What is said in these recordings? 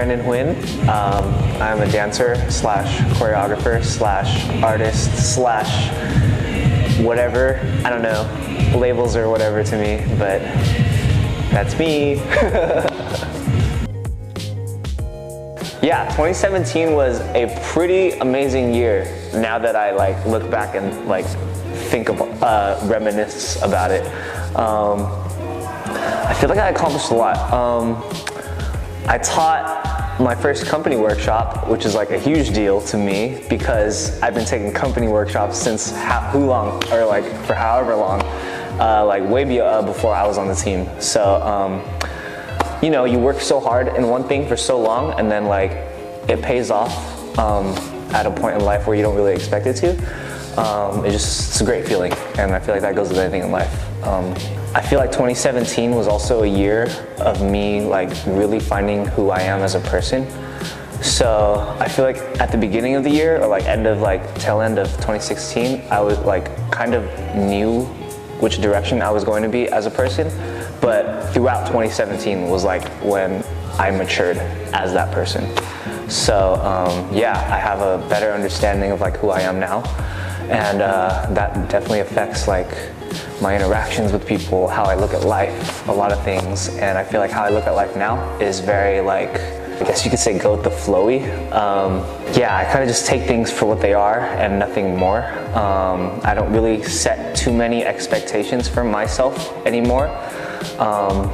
Brandon Huynh. Um, I'm a dancer slash choreographer slash artist slash whatever. I don't know, labels or whatever to me, but that's me. yeah, 2017 was a pretty amazing year now that I like look back and like think of, uh, reminisce about it. Um, I feel like I accomplished a lot. Um, I taught my first company workshop, which is like a huge deal to me because I've been taking company workshops since how, long, or like for however long, uh, like way be, uh, before I was on the team. So, um, you know, you work so hard in one thing for so long and then like it pays off um, at a point in life where you don't really expect it to. Um, it just, it's a great feeling and I feel like that goes with anything in life. Um, I feel like 2017 was also a year of me like really finding who I am as a person. So I feel like at the beginning of the year or like end of like tail end of 2016, I was like kind of knew which direction I was going to be as a person. But throughout 2017 was like when I matured as that person. So um, yeah, I have a better understanding of like who I am now. And uh, that definitely affects like my interactions with people, how I look at life, a lot of things. And I feel like how I look at life now is very like, I guess you could say go with the flowy. Um, yeah, I kind of just take things for what they are and nothing more. Um, I don't really set too many expectations for myself anymore. Um,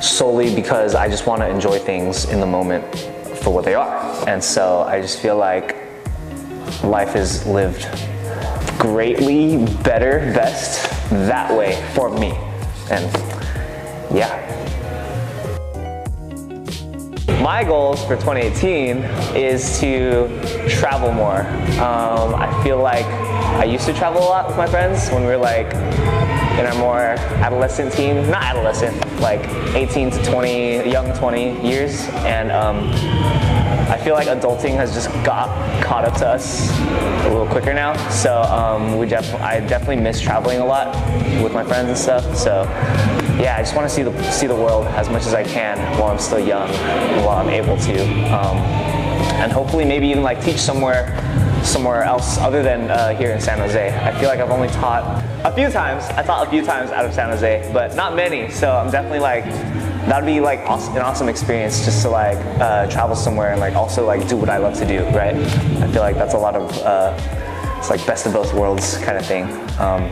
solely because I just want to enjoy things in the moment for what they are. And so I just feel like life is lived greatly better, best that way for me. And yeah. My goals for 2018 is to travel more. Um, I feel like I used to travel a lot with my friends when we were like in our more adolescent teen, not adolescent, like 18 to 20, young 20 years. And um, I feel like adulting has just got caught up to us a little quicker now. So um, we def I definitely miss traveling a lot with my friends and stuff. So yeah, I just want to see the see the world as much as I can while I'm still young, while I'm able to, um, and hopefully maybe even like teach somewhere somewhere else other than uh, here in San Jose. I feel like I've only taught a few times. I taught a few times out of San Jose, but not many. So I'm definitely like, that'd be like awesome, an awesome experience just to like uh, travel somewhere and like also like do what I love to do, right? I feel like that's a lot of, uh, it's like best of both worlds kind of thing. Um,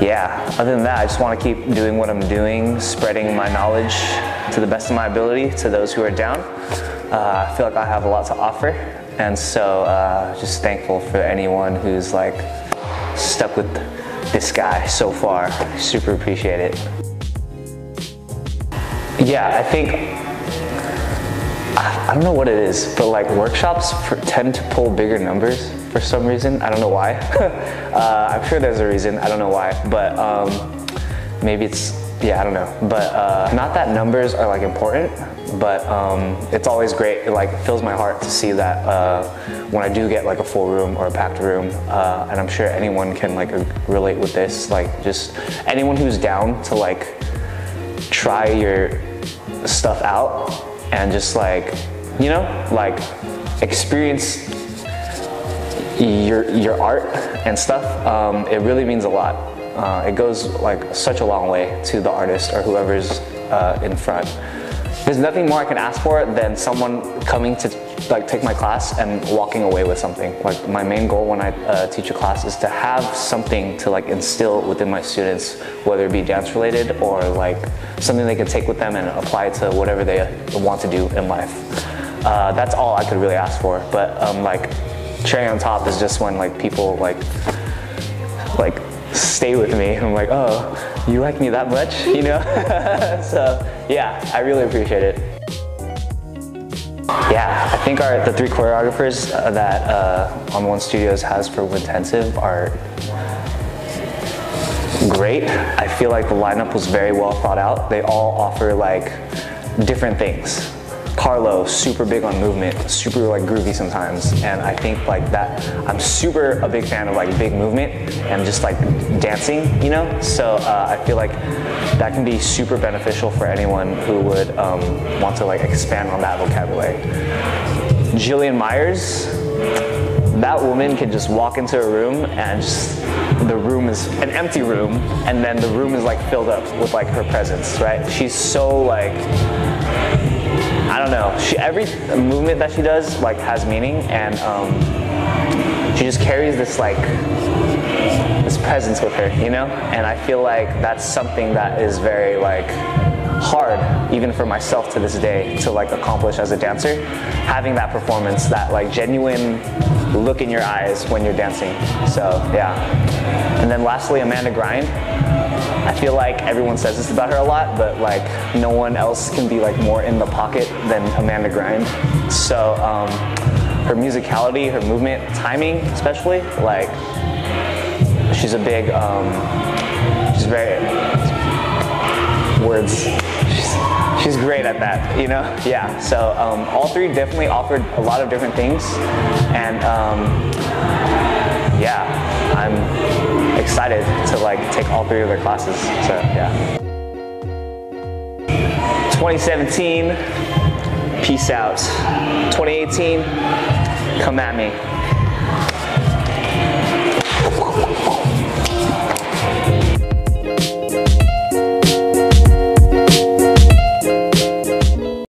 yeah, other than that, I just want to keep doing what I'm doing, spreading my knowledge to the best of my ability to those who are down. Uh, I feel like I have a lot to offer and so uh, just thankful for anyone who's like stuck with this guy so far. Super appreciate it. Yeah, I think, I don't know what it is, but like workshops for, tend to pull bigger numbers for some reason. I don't know why. uh, I'm sure there's a reason, I don't know why, but um, maybe it's, yeah, I don't know. But uh, not that numbers are like important, but um, it's always great. It like fills my heart to see that uh, when I do get like a full room or a packed room, uh, and I'm sure anyone can like relate with this. Like just anyone who's down to like try your stuff out and just like you know like experience your your art and stuff. Um, it really means a lot. Uh, it goes like such a long way to the artist or whoever's uh, in front. There's nothing more I can ask for than someone coming to like take my class and walking away with something. Like my main goal when I uh, teach a class is to have something to like instill within my students, whether it be dance related or like something they can take with them and apply to whatever they want to do in life. Uh, that's all I could really ask for. But um, like cherry on top is just when like people like like stay with me. I'm like, oh, you like me that much, you know? so yeah, I really appreciate it. Yeah, I think our the three choreographers uh, that uh, On One Studios has for Wintensive are great. I feel like the lineup was very well thought out. They all offer like different things. Carlo, super big on movement, super like groovy sometimes, and I think like that. I'm super a big fan of like big movement and just like dancing, you know. So uh, I feel like that can be super beneficial for anyone who would um, want to like expand on that vocabulary. Jillian Meyers, that woman can just walk into a room and just the room is an empty room and then the room is like filled up with like her presence right she's so like i don't know. She every movement that she does like has meaning and um, she just carries this like this presence with her you know? And i feel like that's something that is very like hard even for myself to this day to like accomplish as a dancer. Having that performance that like genuine look in your eyes when you're dancing. So yeah. And then lastly amanda grind i feel like everyone says this about her a lot but like no one else can be like more in the pocket than amanda grind so um, her musicality her movement timing especially like she's a big um, she's very words. She's, she's great at that, you know? Yeah, so um, all three definitely offered a lot of different things. And um, all three of their classes, so yeah. 2017, peace out. 2018, come at me.